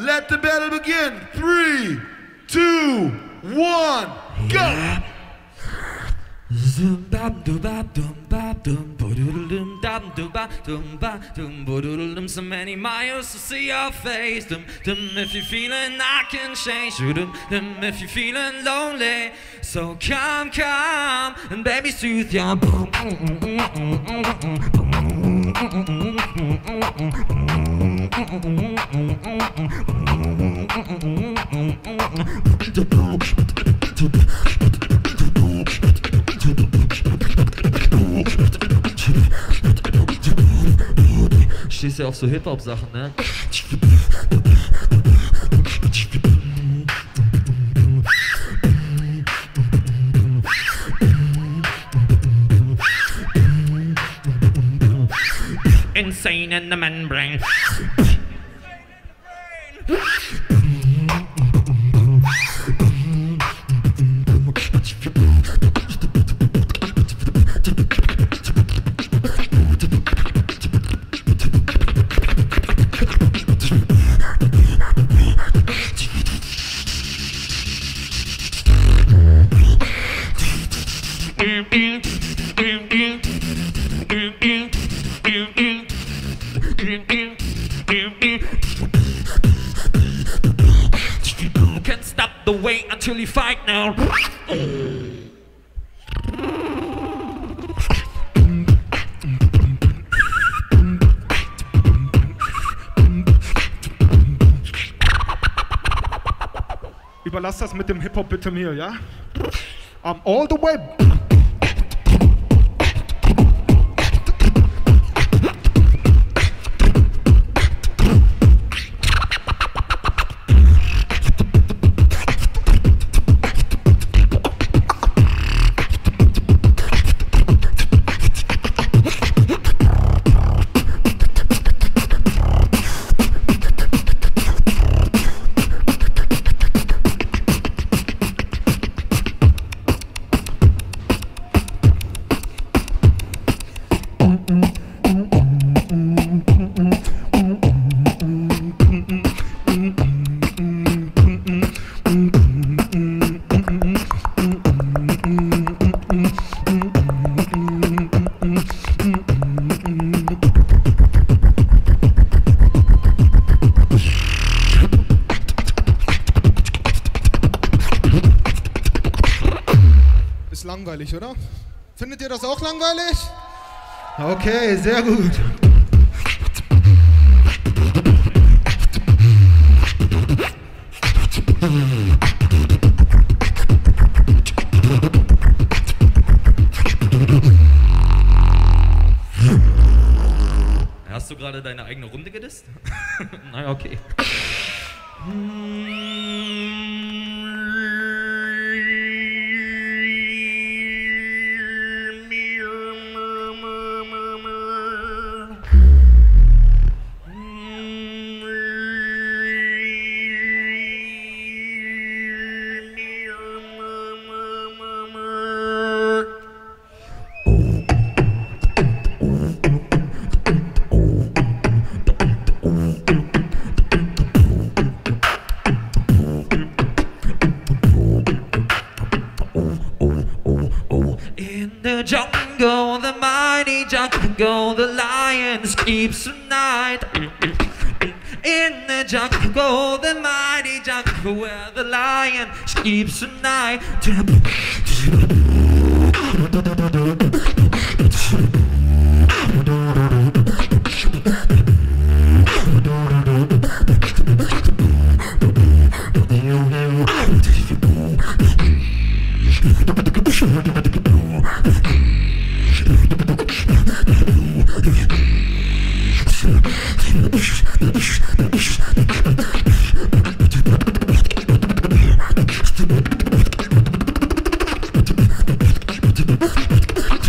let the battle begin. Three, two, one, go. Dum so many miles to see your face dum dum if you're feeling I can change dum dum if you're feeling lonely so come come and baby soothe your Stehst ja auf so Hip-Hop-Sachen, ne? Insane in the membrane. Can't you fight now. Überlass das mit dem Hip-Hop bitte mir, ja? Um, all the way. Langweilig, oder? Findet ihr das auch langweilig? Okay, sehr gut. Hast du gerade deine eigene Runde gedisst? naja, okay. Jungle, the lion sleeps tonight. In the jungle, the mighty jungle, where the lion sleeps tonight.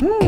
Mm.